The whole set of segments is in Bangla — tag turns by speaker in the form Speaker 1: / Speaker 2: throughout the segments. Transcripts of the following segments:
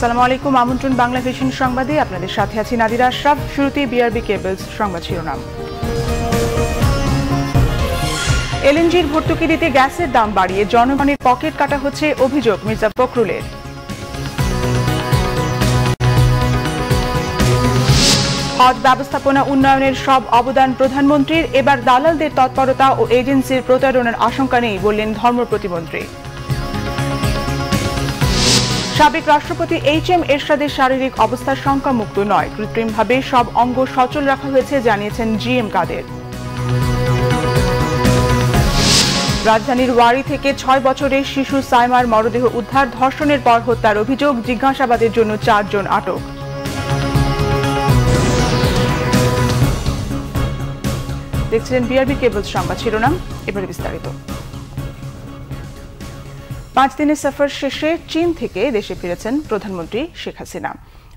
Speaker 1: আসসালামু আলাইকুম, আমন্ত্রণ বাংলা ভিশন সংবাদে। আপনাদের সাথে আছি নাদিরা আশরাফ। শুরুতেই বিআরবি কেবলস সংবাদ শিরোনাম। এলএনজির ভর্তুকি দিতে গ্যাসের দাম বাড়িয়ে জনগণের পকেট কাটা হচ্ছে অভিযোগ মির্জা ফখরুলের। হজ ব্যবস্থাপনা উন্নয়নের সব অবদান প্রধানমন্ত্রীর। এবার দালালদের তৎপরতা ও এজেন্সির প্রতারণার আশঙ্কা নেই বললেন ধর্ম প্রতিমন্ত্রী সাবেক রাষ্ট্রপতি এইচ এম এরশাদের শারীরিক অবস্থা শঙ্কামুক্ত নয়। কৃত্রিমভাবে সব অঙ্গ সচল রাখা হয়েছে, জানিয়েছেন জি এম কাদের। রাজধানীর ওয়ারি থেকে ছয় বছরের শিশু সাইমার মরদেহ উদ্ধার, ধর্ষণের পর হত্যার অভিযোগ, জিজ্ঞাসাবাদের জন্য চারজন আটক। দেখছিলেন বিআরবি কেবল সংবাদ শিরোনাম, এবারে বিস্তারিত। পাঁচ দিনের সফর শেষে চীন থেকে দেশে ফিরেছেন প্রধানমন্ত্রী শেখ হাসিনা।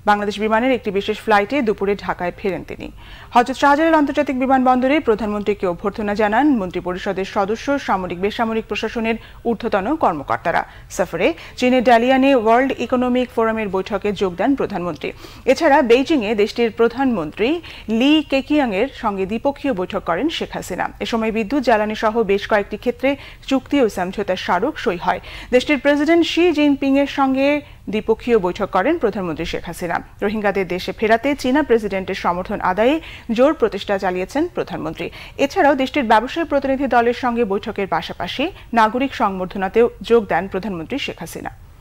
Speaker 1: বাংলাদেশ বিমানের একটি বিশেষ ফ্লাইটে দুপুরে ঢাকায় ফেরেন তিনি। হজরত শাহজালাল আন্তর্জাতিক বিমানবন্দরে প্রধানমন্ত্রীকে অভ্যর্থনা জানান মন্ত্রী পরিষদের সদস্য, সামরিক, বেসামরিক প্রশাসনের ঊর্ধ্বতন কর্মকর্তারা। সফরে চীনের ডালিয়ানে ওয়ার্ল্ড ইকোনমিক ফোরামের বৈঠকে যোগ দেন প্রধানমন্ত্রী। এছাড়া বেইজিংয়ে দেশটির প্রধানমন্ত্রী লি কেকিয়াং এর সঙ্গে দ্বিপক্ষীয় বৈঠক করেন শেখ হাসিনা। এ সময় বিদ্যুৎ, জ্বালানি সহ বেশ কয়েকটি ক্ষেত্রে চুক্তি ও সমঝোতার স্মারক সই হয়। দেশটির প্রেসিডেন্ট শি জিনপিং এর সঙ্গে দ্বিপক্ষীয় বৈঠক করেন প্রধানমন্ত্রী শেখ হাসিনা। রোহিঙ্গাদের দেশে ফেরাতে চীনা প্রেসিডেন্টের সমর্থন আদায়ে জোর প্রচেষ্টা চালিয়েছেন প্রধানমন্ত্রী। এছাড়াও দেশটির ব্যবসায়ী প্রতিনিধি দলের সঙ্গে বৈঠকের পাশাপাশি নাগরিক সংবর্ধনাতেও যোগ দেন প্রধানমন্ত্রী শেখ হাসিনা।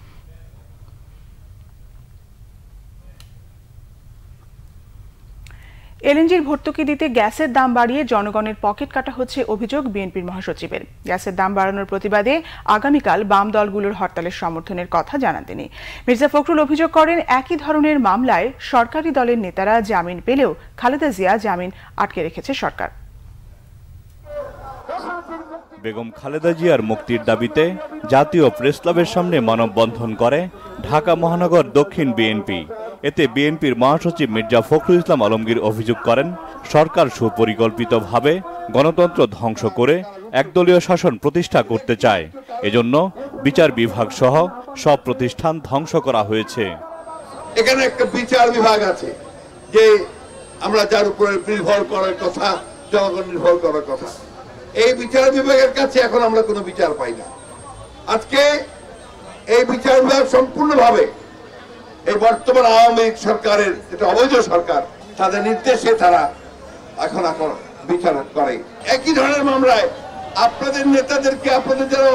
Speaker 1: এলএনজির ভর্তুকি দিতে গ্যাসের দাম বাড়িয়ে জনগণের পকেট কাটা হচ্ছে অভিযোগ বিএনপির মহাসচিবের। গ্যাসের দাম বাড়ানোর প্রতিবাদে আগামীকাল বাম দলগুলোর হরতালের সমর্থনের কথা জানান তিনি। মির্জা ফখরুল অভিযোগ করেন, একই ধরনের মামলায় সরকারি দলের নেতারা জামিন পেলেও খালেদা জিয়া জামিন আটকে রেখেছে সরকার।
Speaker 2: বেগম খালেদা জিয়ার মুক্তির দাবিতে জাতীয় প্রেসক্লাবের সামনে মানববন্ধন করে ঢাকা মহানগর দক্ষিণ বিএনপি। এতে বিএনপির মহাসচিব মির্জা ফখরুল ইসলাম আলমগীর অভিযোগ করেন, সরকার সুপরিকল্পিতভাবে গণতন্ত্র ধ্বংস করে একদলীয় শাসন প্রতিষ্ঠা করতে চায়। এজন্য বিচার বিভাগ সহ সব প্রতিষ্ঠান ধ্বংস করা হয়েছে।
Speaker 3: এখানে একটা বিচার বিভাগ আছে, যে আমরা যার উপরে নির্ভর করার কথা, জনগণ নির্ভর করার কথা। এই বিচার বিভাগের কাছে এখন আমরা কোনো বিচার পাই না। আজকে এই বিচার বিভাগ সম্পূর্ণভাবে এই বর্তমান আওয়ামী সরকারের এটা অবৈধ সরকার, তাদের নির্দেশে তারা এখন এখন বিচার করে। একই ধরনের মামলায় আপনাদের নেতাদেরকে আপনাদের যারা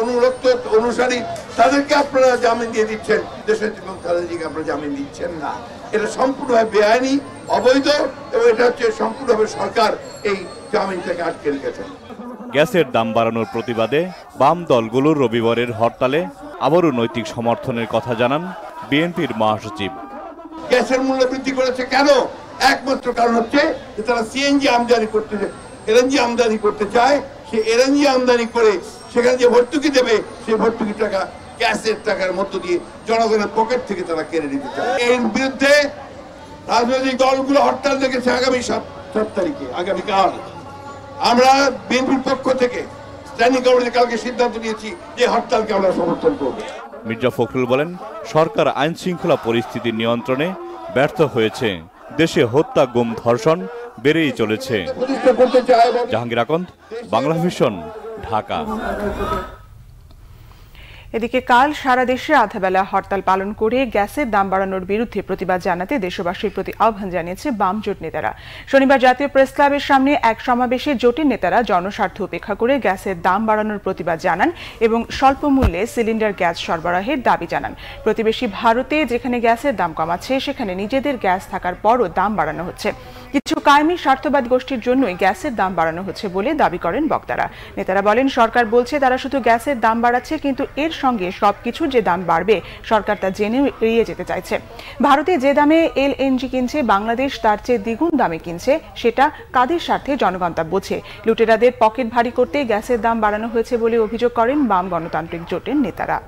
Speaker 3: অনুরক্ত অনুসারী, তাদেরকে আপনারা জামিন দিয়ে দিচ্ছেন। দেশের এবং খালেদিকে আপনারা জামিন দিচ্ছেন না। এটা সম্পূর্ণভাবে বেআইনি, অবৈধ, এবং এটা হচ্ছে সম্পূর্ণভাবে সরকার এই জামিনটাকে আটকে রেখেছেন
Speaker 2: গ্যাসের দাম বাড়ানোর প্রতিবাদে বাম দলগুলোর রবিবারের হরতালে আবারও নৈতিক সমর্থনের কথা জানান বিএনপির মহাসচিব।
Speaker 3: গ্যাসের মূল্য বৃদ্ধি করেছে কেন? একমাত্র কারণ হচ্ছে যে তারা সিএনজি আমদানি করতে এলএনজি আমদানি করতে চায়। সে এলএনজি আমদানি করে সেখানে যে ভর্তুকি দেবে সেই ভর্তুকি টাকা গ্যাসের টাকার মধ্য দিয়ে জনগণের পকেট থেকে তারা কেড়ে নিতে চায়। এর বিরুদ্ধে রাজনৈতিক দলগুলো হরতাল দেখেছে আগামী সাত সাত তারিখে আগামীকাল। আমরা বিএনপির পক্ষ থেকে স্ট্যান্ডিং কমিটি কালকে সিদ্ধান্ত নিয়েছি যে হরতালকে আমরা সমর্থন করব।
Speaker 2: মির্জা ফখরুল বলেন সরকার আইন শৃঙ্খলা পরিস্থিতি নিয়ন্ত্রণে ব্যর্থ হয়েছে। দেশে হত্যা গুম ধর্ষণ বেড়েই চলেছে। জাহাঙ্গীর আকন্দ বাংলা ভিশন ঢাকা।
Speaker 1: এদিকে কাল সারা দেশে আধাবেলা হরতাল পালন করে গ্যাসের দাম বাড়ানোর বিরুদ্ধে প্রতিবাদ জানাতে দেশবাসীর প্রতি আহ্বান জানিয়েছে বাম জোট নেতারা। শনিবার জাতীয় প্রেস ক্লাবের সামনে এক সমাবেশে জোটের নেতারা জনস্বার্থ উপেক্ষা করে গ্যাসের দাম বাড়ানোর প্রতিবাদ জানান এবং স্বল্প মূল্যে সিলিন্ডার গ্যাস সরবরাহের দাবি জানান। প্রতিবেশী ভারতে যেখানে গ্যাসের দাম কমাচ্ছে, সেখানে নিজেদের গ্যাস থাকার পরও দাম বাড়ানো হচ্ছে। কিছু কায়েমি স্বার্থবাদ গোষ্ঠীর জন্যই গ্যাসের দাম বাড়ানো হচ্ছে বলে দাবি করেন বক্তারা। নেতারা বলেন, সরকার বলছে তারা শুধু গ্যাসের দাম বাড়াচ্ছে, কিন্তু এর সঙ্গে সবকিছু যে দাম বাড়বে, সরকার তা জেনে এড়িয়ে যেতে চাইছে। ভারতে যে দামে এলএনজি কিনছে, বাংলাদেশ তার চেয়ে দ্বিগুণ দামে কিনছে, সেটা কাদের স্বার্থে জনগণ তা বোঝে। লুটেরাদের পকেট ভারী করতে গ্যাসের দাম বাড়ানো হয়েছে বলে অভিযোগ করেন বাম গণতান্ত্রিক জোটের নেতারা।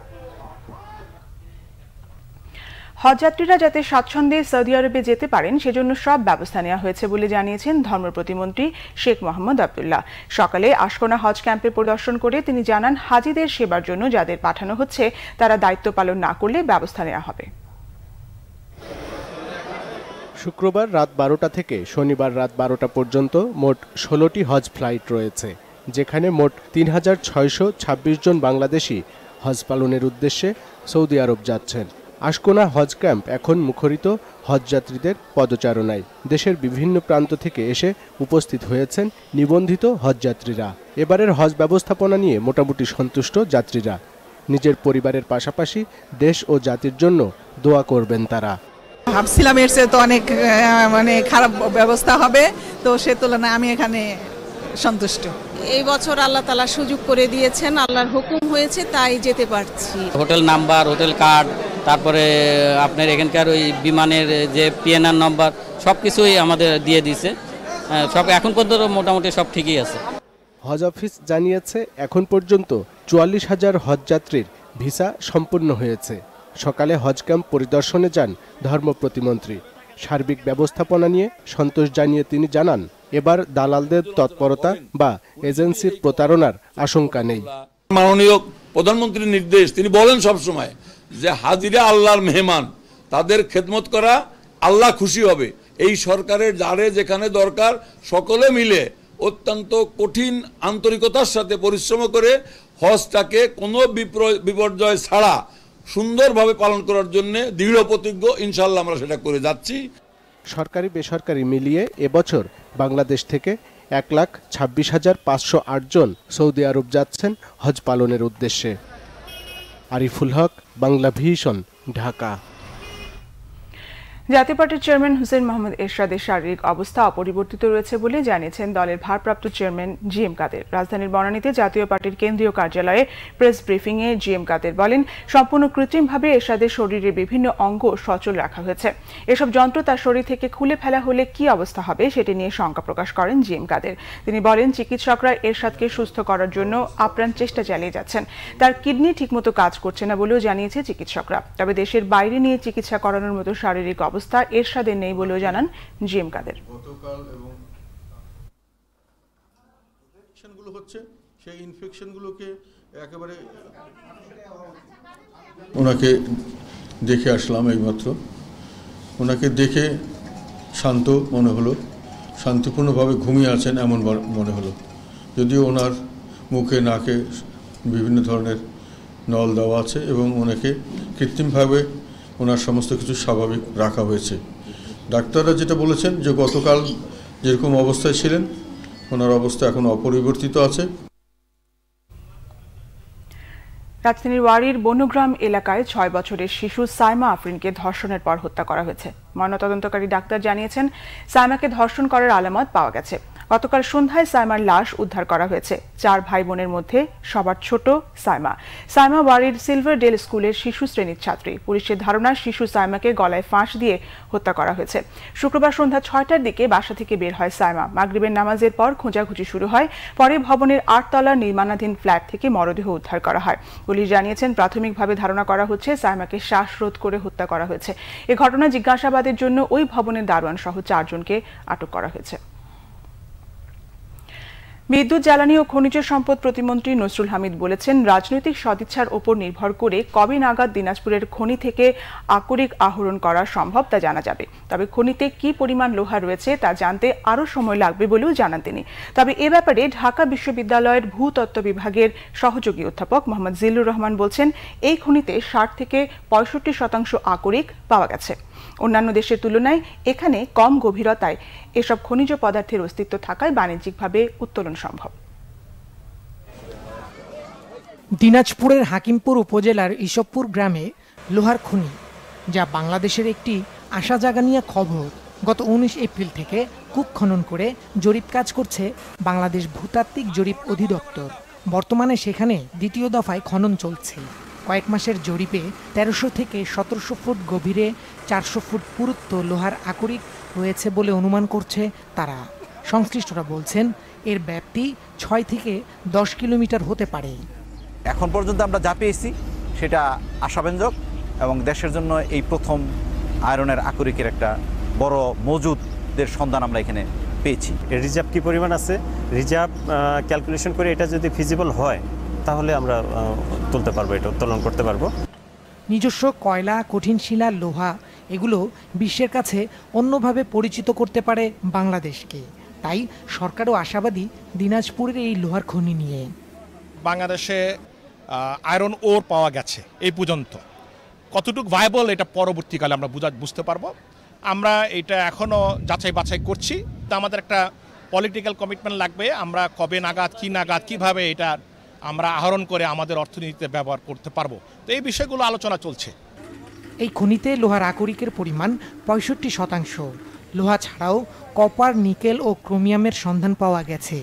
Speaker 1: হজযাত্রীরা যাতে স্বাচ্ছন্দ্যে সৌদি আরবে যেতে পারেন, সেজন্য সব ব্যবস্থা নেওয়া হয়েছে বলে জানিয়েছেন ধর্ম প্রতিমন্ত্রী শেখ মোহাম্মদ আবদুল্লাহ। সকালে আশকোনা হজ ক্যাম্পে পরিদর্শন করে তিনি জানান, হাজিদের সেবার জন্য যাদের পাঠানো হচ্ছে, তারা দায়িত্ব পালন না করলে ব্যবস্থা নেওয়া হবে।
Speaker 4: শুক্রবার রাত বারোটা থেকে শনিবার রাত বারোটা পর্যন্ত মোট ষোলোটি হজ ফ্লাইট রয়েছে, যেখানে মোট তিন হাজার ছয়শো ছাব্বিশ জন বাংলাদেশি হজ পালনের উদ্দেশ্যে সৌদি আরব যাচ্ছেন। আশকোনা হজ ক্যাম্প এখন মুখরিত হজযাত্রীদের পদচারণায়। দেশের বিভিন্ন প্রান্ত থেকে এসে উপস্থিত হয়েছেন নিবন্ধিত হজযাত্রীরা এবারের হজ ব্যবস্থাপনা নিয়ে মোটামুটি সন্তুষ্ট যাত্রীরা। নিজের পরিবারের পাশাপাশি দেশ ও জাতির জন্য দোয়া করবেন তারা।
Speaker 5: ভাবছিলাম এর চেয়ে তো অনেক মানে খারাপ ব্যবস্থা হবে তো সে তুলনায় আমি এখানে সন্তুষ্ট।
Speaker 6: এই বছর আল্লাহ তালা সুযোগ করে দিয়েছেন আল্লাহর হুকুম হয়েছে তাই যেতে পারছি।
Speaker 7: হোটেল নাম্বার হোটেল কার্ড তারপরে আপনার এখানকার ওই বিমানের যে পিএনআর নাম্বার সব কিছুই আমাদের দিয়ে দিছে। হ্যাঁ, সব এখন পর্যন্ত মোটামুটি সব ঠিকই আছে।
Speaker 4: হজ অফিস জানিয়েছে এখন পর্যন্ত চুয়াল্লিশ হাজার হজযাত্রীর ভিসা সম্পূর্ণ হয়েছে। সকালে হজ ক্যাম্প পরিদর্শনে যান ধর্ম প্রতিমন্ত্রী। সার্বিক ব্যবস্থাপনা নিয়ে সন্তোষ জানিয়ে তিনি জানান এবার দালালদের তৎপরতা বা এজেন্সির প্রতারণার আশঙ্কা নেই।
Speaker 8: মাননীয় প্রধানমন্ত্রীর নির্দেশ তিনি বলেন সব সময় যে হাজিরা আল্লাহর মেহমান, তাদের খেদমত করা আল্লাহ খুশি হবে। এই সরকারের যারে যেখানে দরকার, সকলে মিলে অত্যন্ত কঠিন আন্তরিকতার সাথে পরিশ্রম করে হজটাকে কোনো বিপ্র- বিপর্যয় ছাড়া সুন্দরভাবে পালন করার জন্য দৃঢ় প্রতিজ্ঞ ইনশাল্লাহ আমরা সেটা করে যাচ্ছি।
Speaker 4: সরকারি, বেসরকারি মিলিয়ে এবছর বাংলাদেশ থেকে এক লাখ ছাব্বিশ হাজার পাঁচশো আট জন সৌদি আরব যাচ্ছেন হজ পালনের উদ্দেশ্যে। আরিফুল হক বাংলা ভিশন ঢাকা।
Speaker 1: জাতীয় পার্টির চেয়ারম্যান হুসেন মোহাম্মদ এরশাদের শারীরিক অবস্থা অপরিবর্তিত রয়েছে বলে জানিয়েছেন দলের ভারপ্রাপ্ত চেয়ারম্যান জি এম কাদের। রাজধানীর বনানীতে জাতীয় পার্টির কেন্দ্রীয় কার্যালয়ে প্রেস ব্রিফিংয়ে জি এম কাদের বলেন, সম্পূর্ণ কৃত্রিমভাবে এরশাদের শরীরের বিভিন্ন অঙ্গ সচল রাখা হয়েছে। এসব যন্ত্র তার শরীর থেকে খুলে ফেলা হলে কি অবস্থা হবে সেটি নিয়ে শঙ্কা প্রকাশ করেন জি এম কাদের। তিনি বলেন, চিকিৎসকরা এরশাদকে সুস্থ করার জন্য আপ্রাণ চেষ্টা চালিয়ে যাচ্ছেন। তার কিডনি ঠিকমতো কাজ করছে না বলেও জানিয়েছে চিকিৎসকরা। তবে দেশের বাইরে নিয়ে চিকিৎসা করানোর মতো শারীরিক অবস্থা এরশাদের নেই বলেও জানান জি এম কাদের
Speaker 9: এবং হচ্ছে, সেই একেবারে ওনাকে দেখে আসলাম এইমাত্র। ওনাকে দেখে শান্ত মনে হলো, শান্তিপূর্ণভাবে ঘুমিয়ে আছেন এমন মনে হলো। যদিও ওনার মুখে, নাকে বিভিন্ন ধরনের নল দেওয়া আছে এবং ওনাকে কৃত্রিমভাবে ওনার সমস্ত কিছু স্বাভাবিক রাখা হয়েছে। ডাক্তাররা যেটা বলেছেন যে গতকাল যেরকম অবস্থায় ছিলেন, ওনার অবস্থা এখন অপরিবর্তিত আছে।
Speaker 1: রাজধানীর ওয়ারির বনগ্রাম এলাকায় ছয় বছরের শিশু সাইমা আফরিনকে ধর্ষণের পর হত্যা করা হয়েছে। ময়নাতদন্তকারী ডাক্তার জানিয়েছেন, সাইমাকে ধর্ষণ করার আলামত পাওয়া গেছে। গতকাল সন্ধ্যায় সাইমার লাশ উদ্ধার করা হয়েছে। চার ভাই বোনের মধ্যে সবার ছোট সাইমা। সাইমা বাড়ির সিলভার ডেল স্কুলের শিশু শ্রেণির ছাত্রী। পুলিশের ধারণা শিশু সাইমাকে গলায় ফাঁস দিয়ে হত্যা করা হয়েছে। শুক্রবার সন্ধ্যা ছয়টার দিকে বাসা থেকে বের হয় সাইমা। মাগরিবের নামাজের পর খোঁজাখুঁজি শুরু হয়। পরে ভবনের আটতলা নির্মাণাধীন ফ্ল্যাট থেকে মরদেহ উদ্ধার করা হয়। পুলিশ জানিয়েছেন, প্রাথমিকভাবে ধারণা করা হচ্ছে সাইমাকে শ্বাসরোধ করে হত্যা করা হয়েছে। এ ঘটনা জিজ্ঞাসাবাদের জন্য ওই ভবনের দারোয়ান সহ চারজনকে আটক করা হয়েছে। বিদ্যুৎ, জ্বালানি ও খনিজ সম্পদ প্রতিমন্ত্রী নসরুল হামিদ বলেছেন, রাজনৈতিক সদিচ্ছার ওপর নির্ভর করে কবে নাগাদ দিনাজপুরের খনি থেকে আকরিক আহরণ করা সম্ভব তা জানা যাবে। তবে খনিতে কি পরিমাণ লোহা রয়েছে তা জানতে আরও সময় লাগবে বলেও জানান তিনি। তবে এ ব্যাপারে ঢাকা বিশ্ববিদ্যালয়ের ভূতত্ত্ব বিভাগের সহযোগী অধ্যাপক মোহাম্মদ জিল্লুর রহমান বলছেন, এই খনিতে ষাট থেকে পঁয়ষট্টি শতাংশ আকরিক পাওয়া গেছে। অন্যান্য দেশের তুলনায় এখানে কম গভীরতায় এসব খনিজ পদার্থের অস্তিত্ব থাকায় বাণিজ্যিকভাবে উত্তোলন সম্ভব।
Speaker 10: দিনাজপুরের হাকিমপুর উপজেলার ইসবপুর গ্রামে লোহার খনি, যা বাংলাদেশের একটি আশা জাগানিয়া খবর, গত উনিশ এপ্রিল থেকে কূপ খনন করে জরিপ কাজ করছে বাংলাদেশ ভূতাত্ত্বিক জরিপ অধিদপ্তর। বর্তমানে সেখানে দ্বিতীয় দফায় খনন চলছে। কয়েক মাসের জরিপে তেরোশো থেকে সতেরোশো ফুট গভীরে চারশো ফুট পুরুত্ব লোহার আকরিক রয়েছে বলে অনুমান করছে তারা। সংশ্লিষ্টরা বলছেন এর ব্যাপ্তি ছয় থেকে দশ কিলোমিটার হতে পারে।
Speaker 11: এখন পর্যন্ত আমরা যা পেয়েছি সেটা আশাব্যঞ্জক এবং দেশের জন্য এই প্রথম আয়রনের আকরিকের একটা বড় মজুদের সন্ধান আমরা এখানে পেয়েছি।
Speaker 12: রিজার্ভ কি পরিমাণ আছে? রিজার্ভ ক্যালকুলেশন করে এটা যদি ফিজিবল হয় তাহলে আমরা তুলতে পারব এটা উত্তোলন করতে পারব।
Speaker 10: নিজস্ব কয়লা কঠিন শিলা লোহা এগুলো বিশ্বের কাছে অন্যভাবে পরিচিত করতে পারে বাংলাদেশকে। তাই সরকারও আশাবাদী দিনাজপুরের এই লোহার খনি নিয়ে।
Speaker 13: বাংলাদেশে আয়রন ওর পাওয়া গেছে এই পর্যন্ত। কতটুকু ভাইবল এটা পরবর্তীকালে আমরা বুঝা বুঝতে পারব। আমরা এটা এখনও যাচাই বাছাই করছি। তো আমাদের একটা পলিটিক্যাল কমিটমেন্ট লাগবে। আমরা কবে নাগাদ কী নাগাদ কীভাবে এটা আমরা আহরণ করে আমাদের অর্থনীতিতে ব্যবহার করতে পারব। তো এই বিষয়গুলো আলোচনা চলছে।
Speaker 10: এই খনিতে লোহার আকরিকের পরিমাণ পঁয়ষট্টি শতাংশ। লোহা ছাড়াও কপার নিকেল ও ক্রোমিয়ামের সন্ধান পাওয়া গেছে।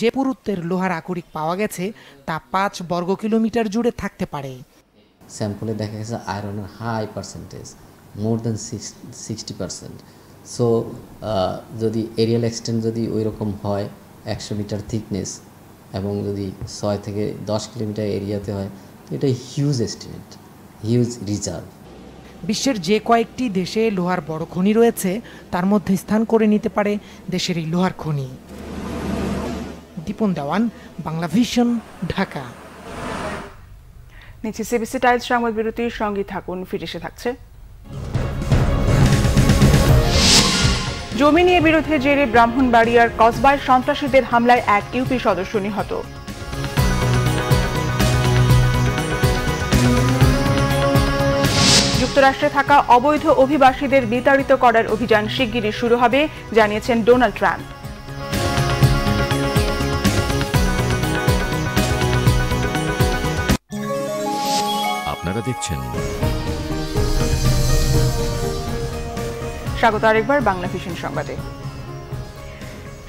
Speaker 10: যে পুরুত্বের লোহার আকরিক পাওয়া গেছে তা পাঁচ বর্গ কিলোমিটার জুড়ে থাকতে পারে।
Speaker 14: স্যাম্পলে দেখা গেছে আয়রনের high percentage more than sixty percent. So যদি এরিয়াল এক্সটেন্ট যদি ওই রকম হয় একশো মিটার থিকনেস এবং যদি ছয় থেকে দশ কিলোমিটার এরিয়াতে হয় তো এটা হিউজ এস্টিমেট হিউজ রিজার্ভ
Speaker 10: বিশ্বের যে কয়েকটি দেশে লোহার বড় খনি রয়েছে তার মধ্যে স্থান করে নিতে পারে দেশের এই লোহার খনি। দীপন দেওয়ান বাংলা ভিশন ঢাকা।
Speaker 1: নিচে সিবিসি টাইলস সংবাদ বিরতির সঙ্গে থাকুন ফিরে এসে থাকছে জমি নিয়ে বিরোধের জেরে ব্রাহ্মণবাড়িয়ার কসবায় সন্ত্রাসীদের হামলায় এক ইউপি সদস্য নিহত। যুক্তরাষ্ট্রে থাকা অবৈধ অভিবাসীদের বিতাড়িত করার অভিযান শিগগিরই শুরু হবে, জানিয়েছেন ডোনাল্ড ট্রাম্প।
Speaker 15: আপনারা দেখছেন
Speaker 1: স্বাগত আরেকবার বাংলা ভিশন সংবাদে।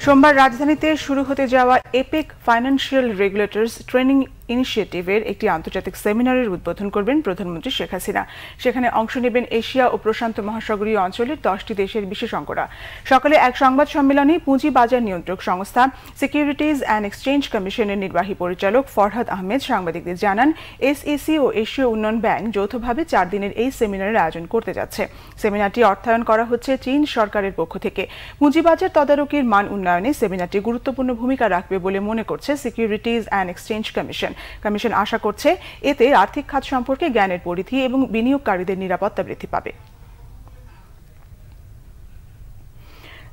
Speaker 1: সোমবার রাজধানীতে শুরু হতে যাওয়া এপেক ফাইন্যান্সিয়াল রেগুলেটর্স ট্রেনিং ইনিশিয়েটিভের একটি আন্তর্জাতিক সেমিনারের উদ্বোধন করবেন প্রধানমন্ত্রী শেখ হাসিনা। সেখানে অংশ নেবেন এশিয়া ও প্রশান্ত মহাসাগরীয় অঞ্চলের দশটি দেশের বিশেষজ্ঞরা। সকালে এক সংবাদ সম্মেলনে পুঁজি বাজার নিয়ন্ত্রক সংস্থা সিকিউরিটিজ অ্যান্ড এক্সচেঞ্জ কমিশনের নির্বাহী পরিচালক ফরহাদ আহমেদ সাংবাদিকদের জানান এসইসি ও এশীয় উন্নয়ন ব্যাংক যৌথভাবে চার দিনের এই সেমিনারের আয়োজন করতে যাচ্ছে। সেমিনারটি অর্থায়ন করা হচ্ছে চীন সরকারের পক্ষ থেকে। পুঁজিবাজার তদারকির মান উন্নয়নে সেমিনারটি গুরুত্বপূর্ণ ভূমিকা রাখবে বলে মনে করছে Securities and Exchange Commission commission আশা করছে এতে আর্থিক খাত সম্পর্কে জ্ঞানের পরিধি এবং বিনিয়োগকারীদের নিরাপত্তা বৃদ্ধি পাবে।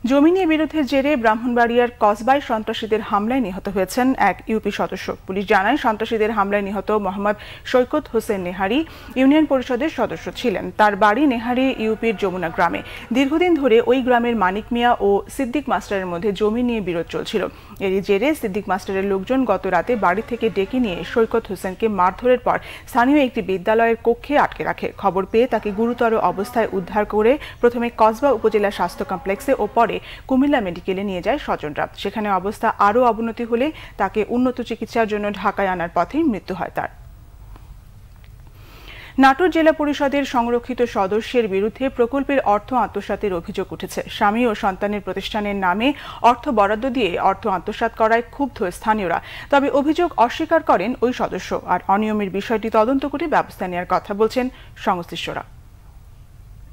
Speaker 1: জমি নিয়ে বিরোধের জেরে ব্রাহ্মণবাড়িয়ার কসবায় সন্ত্রাসীদের হামলায় নিহত হয়েছেন এক ইউপি সদস্য। পুলিশ জানায়, সন্ত্রাসীদের হামলায় নিহত মোহাম্মদ সৈকত হোসেন নেহারি ইউনিয়ন পরিষদের সদস্য ছিলেন। তার বাড়ি নেহারি ইউপির যমুনা গ্রামে। দীর্ঘদিন ধরে ওই গ্রামের মানিক মিয়া ও সিদ্দিক মাস্টারের মধ্যে জমি নিয়ে বিরোধ চলছিল। এরই জেরে সিদ্দিক মাস্টারের লোকজন গত রাতে বাড়ি থেকে ডেকে নিয়ে সৈকত হোসেনকে মারধরের পর স্থানীয় একটি বিদ্যালয়ের কক্ষে আটকে রাখে। খবর পেয়ে তাকে গুরুতর অবস্থায় উদ্ধার করে প্রথমে কসবা উপজেলা স্বাস্থ্য কমপ্লেক্সে ও পরে কুমিল্লা মেডিকেলে নিয়ে যায় স্বজনরা। সেখানে অবস্থা আরও অবনতি হলে তাকে উন্নত চিকিৎসার জন্য ঢাকায় আনার পথেই মৃত্যু হয় তার। নাটোর জেলা পরিষদের সংরক্ষিত সদস্যের বিরুদ্ধে প্রকল্পের অর্থ আত্মসাতের অভিযোগ উঠেছে। স্বামী ও সন্তানের প্রতিষ্ঠানের নামে অর্থ বরাদ্দ দিয়ে অর্থ আত্মসাত করায় ক্ষুব্ধ স্থানীয়রা। তবে অভিযোগ অস্বীকার করেন ওই সদস্য। আর অনিয়মের বিষয়টি তদন্ত করে ব্যবস্থা নেওয়ার কথা বলছেন সংশ্লিষ্টরা।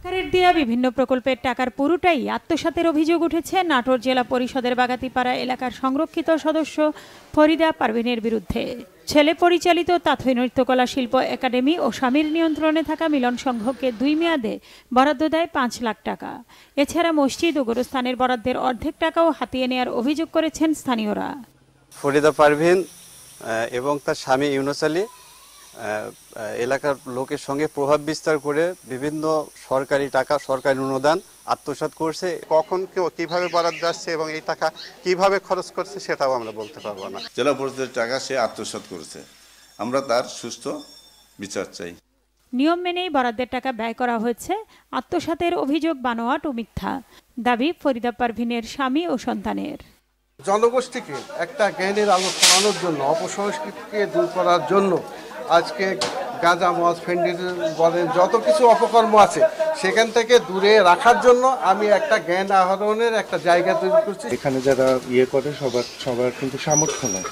Speaker 16: সরকারের দেয়া বিভিন্ন প্রকল্পের টাকার পুরোটাই আত্মসাতের অভিযোগ উঠেছে। নাটোর জেলা পরিষদের বাগাতিপাড়া এলাকার সংরক্ষিত সদস্য ফরিদা পারভিনের বিরুদ্ধে। ছেলে পরিচালিত তাথই নৃত্যকলা শিল্প একাডেমি ও স্বামীর নিয়ন্ত্রণে থাকা মিলন সংঘকে দুই মেয়াদে বরাদ্দ দেয় পাঁচ লাখ টাকা। এছাড়া মসজিদ ও গোরস্থানের বরাদ্দের অর্ধেক টাকাও হাতিয়ে নেয়ার অভিযোগ করেছেন স্থানীয়রা।
Speaker 17: ফরিদা পারভিন এবং তার স্বামী ইউনুস আলী এলাকার লোকের সঙ্গে প্রভাব বিস্তার করে বিভিন্ন সরকারি টাকা সরকারি অনুদান আত্মসাৎ করছে।
Speaker 18: কখন কেউ কীভাবে বরাদ্দ আসছে এবং এই টাকা কীভাবে খরচ করছে সেটাও আমরা বলতে পারব না।
Speaker 19: জেলা পরিষদের টাকা সে আত্মসাৎ করেছে। আমরা তার সুস্থ বিচার চাই।
Speaker 16: নিয়ম মেনেই বরাদ্দের টাকা ব্যয় করা হয়েছে। আত্মসাতের অভিযোগ বানোয়াট ও মিথ্যা। দাবি ফরিদা পারভিনের স্বামী ও সন্তানের।
Speaker 20: জনগোষ্ঠীকে একটা জ্ঞানের আলো ছড়ানোর জন্য অপসংস্কৃতিকে দূর করার জন্য আজকে গাঁজা মদ ফেন্ডি বলেন যত কিছু অপকর্ম আছে সেখান থেকে দূরে রাখার জন্য আমি একটা জ্ঞান আহরণের একটা জায়গা তৈরি করছি।
Speaker 21: এখানে যারা ইয়ে করে সবার সবার কিন্তু সামর্থ্য নয়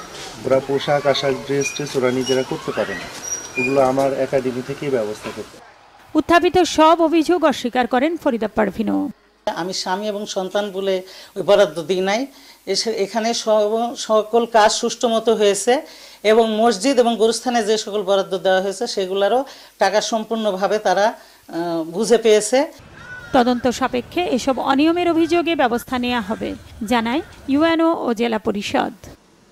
Speaker 21: ওরা পোশাক আশাক ড্রেস ট্রেস ওরা নিজেরা করতে পারে না। ওগুলো আমার একাডেমি থেকেই ব্যবস্থা করতে।
Speaker 16: উত্থাপিত সব অভিযোগ অস্বীকার করেন ফরিদা পারভিনও।
Speaker 22: আমি স্বামী এবং সন্তান বলে ওই বরাদ্দ দিই নাই। এসে- এখানে সব- সকল কাজ সুষ্ঠু মতো হয়েছে। এবং মসজিদ এবং গুরুস্থানে যে সকল বরাদ্দ দেওয়া হয়েছে সেগুলোরও টাকা সম্পূর্ণভাবে তারা বুঝে পেয়েছে।
Speaker 16: তদন্ত সাপেক্ষে এসব অনিয়মের অভিযোগে ব্যবস্থা নেওয়া হবে জানায় ইউএনও ও জেলা পরিষদ।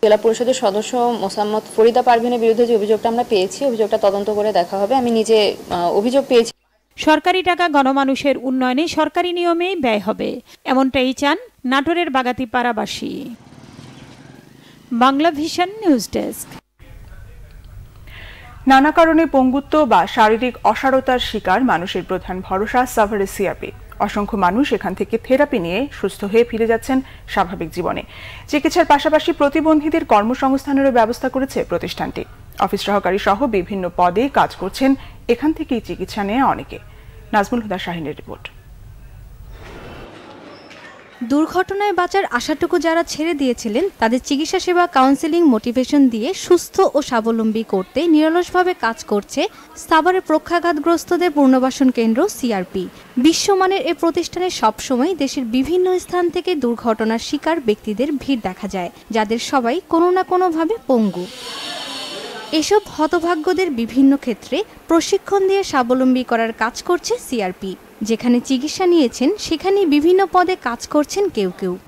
Speaker 23: জেলা পরিষদের সদস্য মোসাম্মদ ফরিদা পারভিনের বিরুদ্ধে যে অভিযোগটা আমরা পেয়েছি অভিযোগটা তদন্ত করে দেখা হবে। আমি নিজে অভিযোগ পেয়েছি।
Speaker 16: সরকারি টাকা গণমানুষের উন্নয়নে সরকারি নিয়মেই ব্যয় হবে এমনটাই চান নাটোরের বাগাতিপাড়াবাসী। Bangla Vision news desk.
Speaker 1: নানা কারণে পঙ্গুত্ব বা শারীরিক অসারতার শিকার মানুষের প্রধান ভরসা সাভারে সিআরপি। অসংখ্য মানুষ এখান থেকে থেরাপি নিয়ে সুস্থ হয়ে ফিরে যাচ্ছেন স্বাভাবিক জীবনে। চিকিৎসার পাশাপাশি প্রতিবন্ধীদের কর্মসংস্থানেরও ব্যবস্থা করেছে প্রতিষ্ঠানটি। অফিস সহকারী সহ বিভিন্ন পদে কাজ করছেন এখান থেকেই চিকিৎসা নেয় অনেকে। নাজমুল হুদা শাহিনের রিপোর্ট।
Speaker 24: দুর্ঘটনায় বাঁচার আশাটুকু যারা ছেড়ে দিয়েছিলেন, তাদের চিকিৎসা সেবা কাউন্সেলিং মোটিভেশন দিয়ে সুস্থ ও স্বাবলম্বী করতে নিরলসভাবে কাজ করছে সাভারের প্রক্ষাঘাতগ্রস্তদের পুনর্বাসন কেন্দ্র সিআরপি বিশ্বমানের এ প্রতিষ্ঠানে সবসময় দেশের বিভিন্ন স্থান থেকে দুর্ঘটনার শিকার ব্যক্তিদের ভিড় দেখা যায়, যাদের সবাই কোনো না কোনোভাবে পঙ্গু। এসব হতভাগ্যদের বিভিন্ন ক্ষেত্রে প্রশিক্ষণ দিয়ে স্বাবলম্বী করার কাজ করছে সিআরপি যেখানে চিকিৎসা নিয়েছেন সেখানে বিভিন্ন পদে কাজ করছেন কেউ কেউ।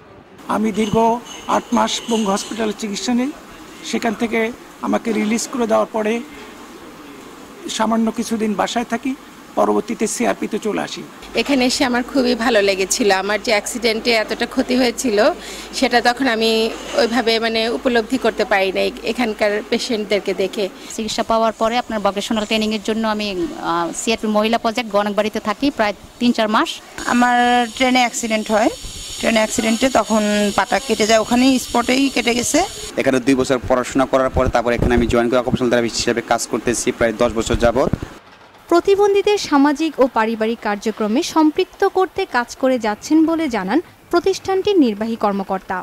Speaker 25: আমি দীর্ঘ আট মাস বঙ্গ হসপিটালে চিকিৎসা নিই। সেখান থেকে আমাকে রিলিজ করে দেওয়ার পরে সামান্য কিছুদিন বাসায় থাকি। পরবর্তীতে সিআরপিতে চলে আসি।
Speaker 26: এখানে এসে আমার খুবই ভালো লেগেছিল। আমার যে অ্যাক্সিডেন্টে এতটা ক্ষতি হয়েছিল সেটা তখন আমি ওইভাবে মানে উপলব্ধি করতে পারি নাই এখানকার পেশেন্টদেরকে দেখে।
Speaker 27: চিকিৎসা পাওয়ার পরে আপনার ভকেশনাল ট্রেনিংয়ের জন্য আমি সিআরপি মহিলা প্রজেক্ট গণকবাড়িতে থাকি প্রায় তিন চার মাস।
Speaker 28: আমার ট্রেনে অ্যাক্সিডেন্ট হয়। ট্রেনে অ্যাক্সিডেন্টে তখন পাটা কেটে যায়। ওখানেই স্পটেই কেটে গেছে।
Speaker 29: এখানে দুই বছর পড়াশোনা করার পরে তারপর এখানে আমি জয়েন করে অকুপেশনাল থেরাপিস্ট হিসেবে কাজ করতেছি। প্রায় দশ বছর যাবত
Speaker 24: প্রতিবন্ধীদের সামাজিক ও পারিবারিক কার্যক্রমে সম্পৃক্ত করতে কাজ করে যাচ্ছেন বলে জানান প্রতিষ্ঠানটির নির্বাহী কর্মকর্তা।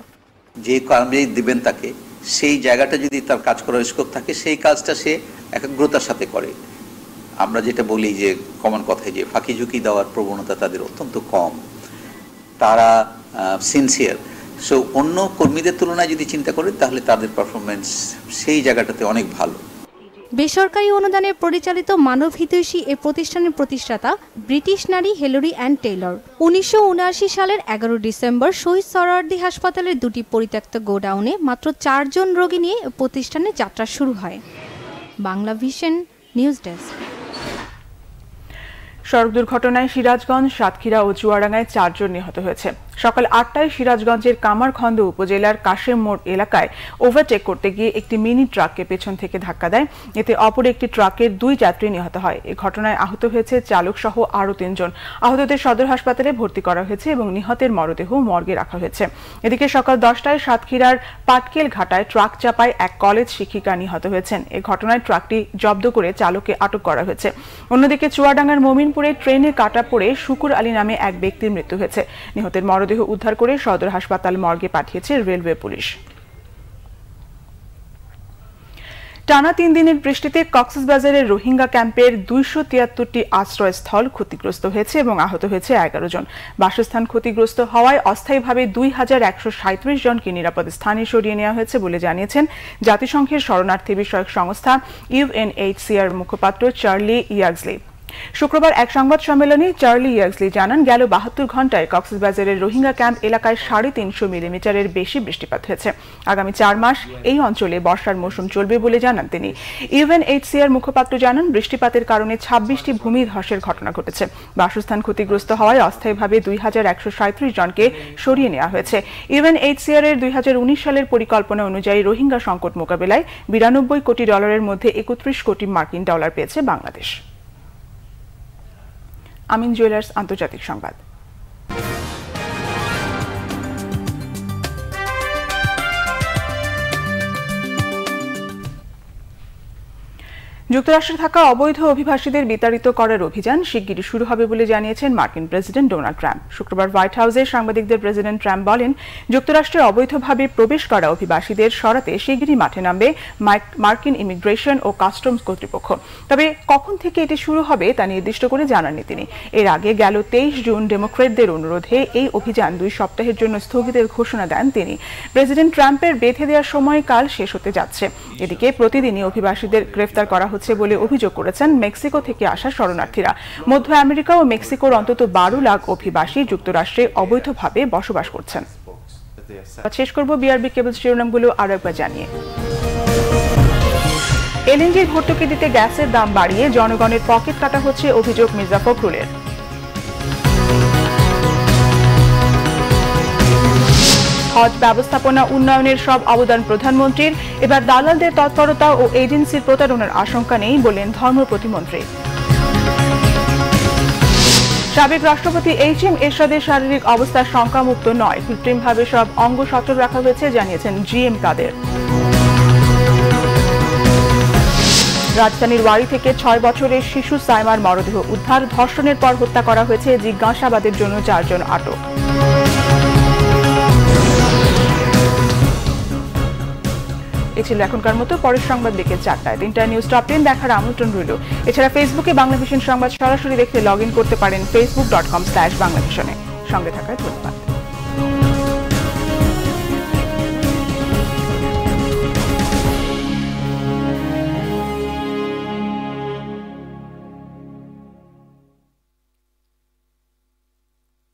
Speaker 30: যে কাজে দিবেন তাকে, সেই জায়গাটা যদি তার কাজ করার স্কোপ থাকে, সেই কাজটা সে একাগ্রতার সাথে করে। আমরা যেটা বলি যে কমন কথায় যে, ফাঁকি ঝুঁকি দেওয়ার প্রবণতা তাদের অত্যন্ত কম। তারা সিনসিয়ার সো অন্য কর্মীদের তুলনায় যদি চিন্তা করেন, তাহলে তাদের পারফরমেন্স সেই জায়গাটাতে অনেক ভালো।
Speaker 24: বেসরকারি অনুদানে পরিচালিত মানব হিতৈষী এ প্রতিষ্ঠানের প্রতিষ্ঠাতা ব্রিটিশ নারী হেলরি অ্যান্ড টেইলর। উনিশশো সালের এগারো ডিসেম্বর শহীদ সরার্দি হাসপাতালের দুটি পরিত্যক্ত গোডাউনে মাত্র চারজন রোগী নিয়ে এ প্রতিষ্ঠানের যাত্রা শুরু হয়। Bangla Vision news desk.
Speaker 1: সড়ক দুর্ঘটনায় সিরাজগঞ্জ, সাতক্ষীরা ও চুয়াডাঙ্গায় চারজন নিহত হয়েছে। সকাল আটটায় সিরাজগঞ্জের কামারখন্দ উপজেলার কাশেম মোড় এলাকায় ওভারটেক করতে গিয়ে একটি মিনি ট্রাককে পেছন থেকে ধাক্কা দেয়। এতে অপর একটি ট্রাকের দুই যাত্রী নিহত হয়। এ ঘটনায় আহত হয়েছে চালক সহ আরও তিনজন। আহতদের সদর হাসপাতালে ভর্তি করা হয়েছে এবং নিহতের মরদেহ মর্গে রাখা হয়েছে। এদিকে সকাল দশটায় সাতক্ষীরার পাটকেল ঘাটায় ট্রাক চাপায় এক কলেজ শিক্ষিকা নিহত হয়েছেন। এ ঘটনায় ট্রাকটি জব্দ করে চালককে আটক করা হয়েছে। অন্যদিকে চুয়াডাঙ্গার মোমিনপুরে ট্রেনে কাটা পড়ে শুকুর আলী নামে এক ব্যক্তির মৃত্যু হয়েছে। নিহতের মরদেহ উদ্ধার করে সদর হাসপাতাল মর্গে পাঠিয়েছে রেলওয়ে পুলিশ। টানা তিন দিনের বৃষ্টিতে কক্সবাজারের রোহিঙ্গা ক্যাম্পের দুইশো তিয়াত্তরটি আশ্রয়স্থল ক্ষতিগ্রস্ত হয়েছে এবং আহত হয়েছে এগারো জন। বাসস্থান ক্ষতিগ্রস্ত হওয়ায় অস্থায়ীভাবে দুই হাজার একশো সাঁত্রিশ জনকে নিরাপদ স্থানে সরিয়ে নেওয়া হয়েছে বলে জানিয়েছেন জাতিসংঘের শরণার্থী বিষয়ক সংস্থা ইউএনএইচসিআর মুখপাত্র চার্লি ইয়াগজলি। শুক্রবার এক সংবাদ সম্মেলনে চার্লি ইয়ার্সলি জানান, গেল বাহাত্তর ঘন্টায় কক্সবাজারের রোহিঙ্গা ক্যাম্প এলাকায় সাড়ে তিনশো মিলিমিটারের বেশি বৃষ্টিপাত হয়েছে। আগামী চার মাস এই অঞ্চলে বর্ষার মৌসুম চলবে বলে জানান তিনি। ইউএনএইচসিআর মুখপাত্র জানান, বৃষ্টিপাতের কারণে ছাব্বিশটি ভূমি ধসের ঘটনা ঘটেছে। বাসস্থান ক্ষতিগ্রস্ত হওয়ায় অস্থায়ীভাবে দুই হাজার একশো সাঁত্রিশ জনকে সরিয়ে নেওয়া হয়েছে। ইউএনএইচসিআর এর দুই হাজার উনিশ সালের পরিকল্পনা অনুযায়ী রোহিঙ্গা সংকট মোকাবেলায় বিরানব্বই কোটি ডলারের মধ্যে একত্রিশ কোটি মার্কিন ডলার পেয়েছে বাংলাদেশ। আমিন জুয়েলার্স আন্তর্জাতিক সংবাদ। যুক্তরাষ্ট্রে থাকা অবৈধ অভিবাসীদের বিতাড়িত করার অভিযান শিগগিরই শুরু হবে বলে জানিয়েছেন মার্কিন প্রেসিডেন্ট ডোনাল্ড ট্রাম্প। শুক্রবার হোয়াইট হাউসে সাংবাদিকদের প্রেসিডেন্ট ট্রাম্প বলেন, যুক্তরাষ্ট্রে অবৈধভাবে প্রবেশ করা অভিবাসীদের সরাতে শিগগিরই মাঠে নামবে মার্কিন ইমিগ্রেশন ও কাস্টমস কর্তৃপক্ষ। তবে কখন থেকে এটি শুরু হবে তা নির্দিষ্ট করে জানাননি তিনি। এর আগে গেল তেইশ জুন ডেমোক্রেটদের অনুরোধে এই অভিযান দুই সপ্তাহের জন্য স্থগিতের ঘোষণা দেন তিনি। প্রেসিডেন্ট ট্রাম্পের বেঁধে দেওয়ার সময়কাল শেষ হতে যাচ্ছে। এদিকে প্রতিদিনই অভিবাসীদের গ্রেফতার করা হচ্ছে বলে অভিযোগ করেছেন মেক্সিকো থেকে আসা শরণার্থীরা। মধ্য আমেরিকা ও মেক্সিকোর অন্তত বারো লাখ অভিবাসী যুক্তরাষ্ট্রে অবৈধভাবে বসবাস করছেন। শেষ করব বিআরবি কেবল শিরোনামগুলো আরও একবার জানিয়ে। এলএনজির ভর্তুকি দিতে গ্যাসের দাম বাড়িয়ে জনগণের পকেট কাটা হচ্ছে অভিযোগ মির্জা ফখরুলের। হজ ব্যবস্থাপনা উন্নয়নের সব অবদান প্রধানমন্ত্রীর। এবার দালালদের তৎপরতা ও এজেন্সির প্রতারণার আশঙ্কা নেই বললেন ধর্ম প্রতিমন্ত্রী। সাবেক রাষ্ট্রপতি এইচ এম এরশাদের শারীরিক অবস্থা শঙ্কামুক্ত নয়। কৃত্রিমভাবে সব অঙ্গ সচল রাখা হয়েছে, জানিয়েছেন জি এম কাদের। রাজধানীর ওয়ারি থেকে ছয় বছরের শিশু সাইমার মরদেহ উদ্ধার, ধর্ষণের পর হত্যা করা হয়েছে, জিজ্ঞাসাবাদের জন্য চারজন আটক। এ ছিল এখনকার মতো, পরের সংবাদ বিকেল চারটায়। তিনটা নিউজ টপ টেন দেখার আমন্ত্রণ রইল। এছাড়া ফেসবুকে বাংলা ভিশন সংবাদ সরাসরি দেখতে লগ করতে পারেন Facebook dot com slash Bangla ভিশনে সঙ্গে থাকায় ধন্যবাদ।